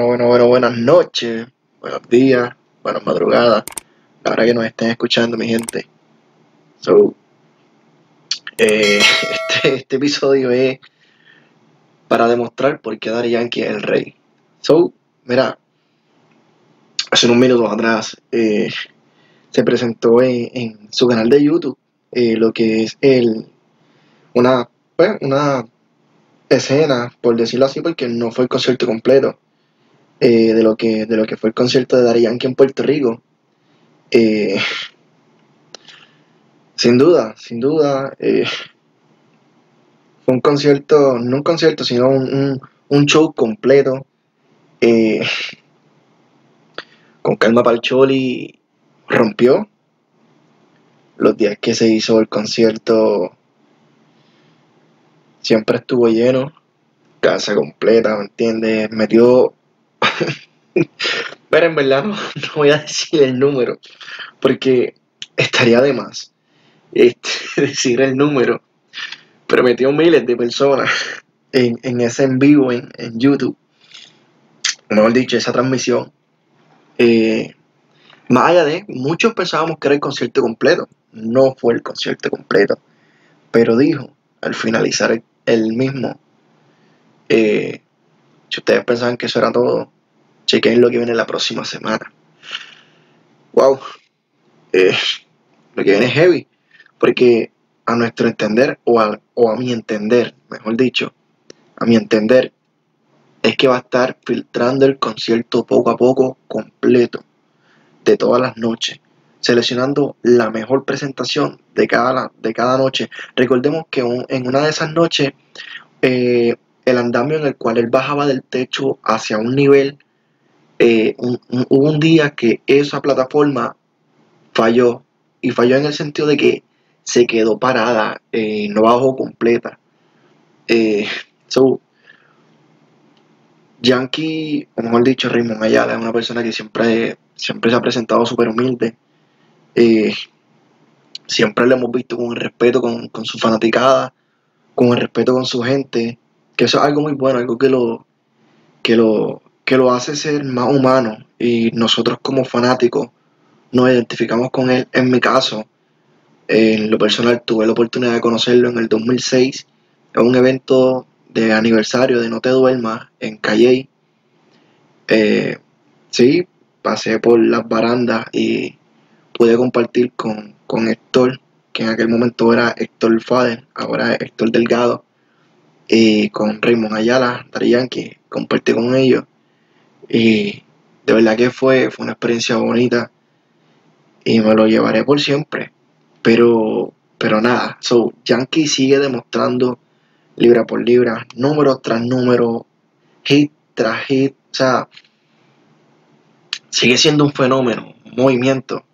Bueno, bueno, bueno, buenas noches, buenos días, buenas madrugadas. La verdad que nos estén escuchando, mi gente. So, eh, este, este episodio es para demostrar por qué Daddy Yankee es el rey. So, mira, hace unos minutos atrás eh, se presentó en, en su canal de YouTube eh, lo que es el una, pues, una escena, por decirlo así, porque no fue el concierto completo eh, de, lo que, de lo que fue el concierto de Daddy Yankee en Puerto Rico. Eh, sin duda, sin duda, eh, fue un concierto, no un concierto, sino un, un, show completo. Con Calma Palcholi rompió. Los días que se hizo el concierto siempre estuvo lleno, casa completa, ¿me entiendes? Metió... Pero en verdad no, voy a decir el número, porque estaría de más este, decir el número. Pero metió miles de personas en, en ese en vivo en, en YouTube. Mejor dicho, esa transmisión. Eh, más allá de, muchos pensábamos que era el concierto completo. No fue el concierto completo. Pero dijo, al finalizar el, el mismo, eh, si ustedes pensaban que eso era todo, chequen lo que viene la próxima semana. Wow. Eh, lo que viene es heavy. Porque a nuestro entender, o a, o a mi entender, mejor dicho, a mi entender, es que va a estar filtrando el concierto poco a poco completo de todas las noches, seleccionando la mejor presentación de cada, de cada noche. Recordemos que en una de esas noches, eh, el andamio en el cual él bajaba del techo hacia un nivel, eh, un, hubo un día que esa plataforma falló, y falló en el sentido de que se quedó parada, eh, no bajó completa. Eh, so, Yankee, o mejor dicho, Raymond Ayala, es una persona que siempre, siempre se ha presentado súper humilde. Siempre lo hemos visto con el respeto con, con, su fanaticada, con el respeto con su gente, que eso es algo muy bueno, algo que lo, que lo, que lo hace ser más humano. Y nosotros como fanáticos nos identificamos con él. En mi caso, en lo personal, tuve la oportunidad de conocerlo en el 2006, en un evento de aniversario de No Te Duermas en Calle. Eh, sí, pasé por las barandas y pude compartir con, con Héctor, que en aquel momento era Héctor Fader, ahora es Héctor Delgado, y con Raymond Ayala, Dari Yankee, compartí con ellos. Y de verdad que fue, fue una experiencia bonita y me lo llevaré por siempre. Pero, pero nada, so, Yankee sigue demostrando libra por libra, número tras número, hit tras hit, o sea, sigue siendo un fenómeno, un movimiento.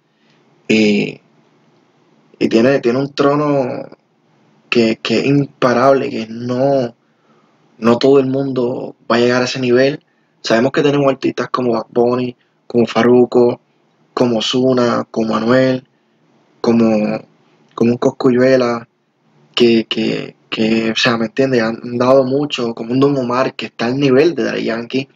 Y, y tiene, tiene un trono que, que, es imparable, que no, no todo el mundo va a llegar a ese nivel. Sabemos que tenemos artistas como Bad Bunny, como Faruco, como Zuna, como Manuel, como, como un Coscuyuela, que, que, que, o sea, ¿me entiendes? Han dado mucho, como un Don Omar que está al nivel de Daddy Yankee,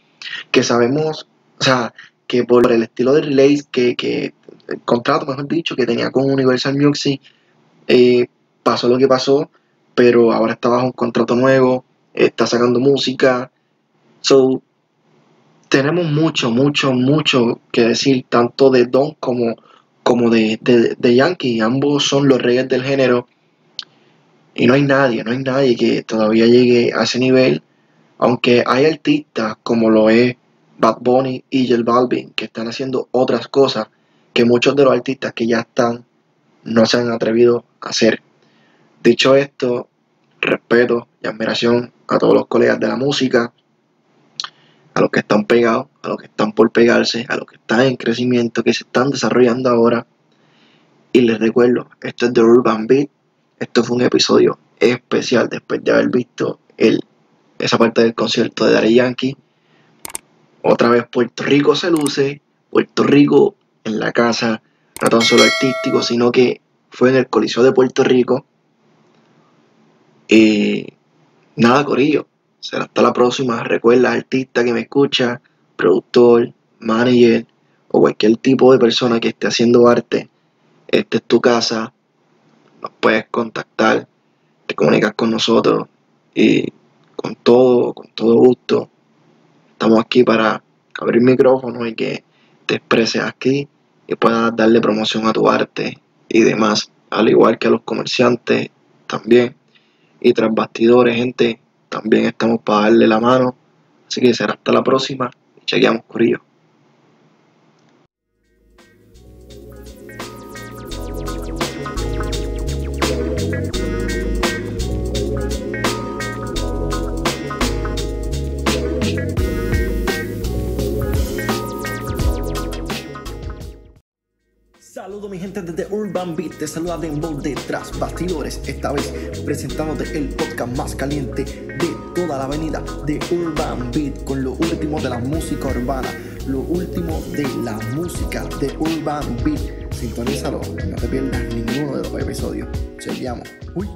que sabemos, o sea, que por el estilo de release que, que el contrato, mejor dicho, que tenía con Universal Music, eh, pasó lo que pasó, pero ahora está bajo un contrato nuevo, está sacando música, so, tenemos mucho, mucho, mucho que decir, tanto de Don como, como de, de, Yankee, ambos son los reyes del género, y no hay nadie, no hay nadie que todavía llegue a ese nivel, aunque hay artistas como lo es Bad Bunny y J Balvin que están haciendo otras cosas que muchos de los artistas que ya están no se han atrevido a hacer. Dicho esto, respeto y admiración a todos los colegas de la música, a los que están pegados, a los que están por pegarse, a los que están en crecimiento, que se están desarrollando ahora. Y les recuerdo, esto es The Urban Beat esto fue un episodio especial después de haber visto esa parte del concierto de Daddy Yankee. Otra vez Puerto Rico se luce, Puerto Rico en la casa, no tan solo artístico, sino que fue en el Coliseo de Puerto Rico. Y nada, Corillo, será hasta la próxima. Recuerda, artista que me escucha, productor, manager o cualquier tipo de persona que esté haciendo arte, esta es tu casa, nos puedes contactar, te comunicas con nosotros y con todo, con todo gusto, estamos aquí para abrir micrófonos y que te expreses aquí y puedas darle promoción a tu arte y demás, al igual que a los comerciantes también. Y tras bastidores, gente, también estamos para darle la mano. Así que será hasta la próxima chequeamos, Corillo. Saludos mi gente desde Urban Beat, te saluda Dembow de Tras Bastidores, esta vez presentándote el podcast más caliente de toda la avenida de Urban Beat con lo último de la música urbana, lo último de la música de Urban Beat. Sintonízalo, no te pierdas ninguno de los episodios. Chequeamos. Uy.